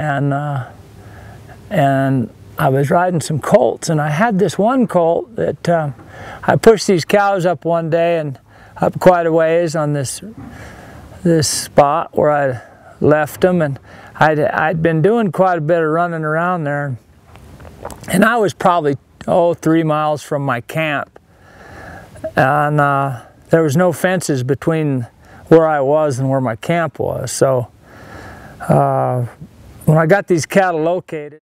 and uh, and I was riding some colts, and I had this one colt that uh, I pushed these cows up one day and up quite a ways on this this spot where I left them, and I'd, I'd been doing quite a bit of running around there, and I was probably oh three miles from my camp, and uh, there was no fences between where I was and where my camp was, so uh, when I got these cattle located.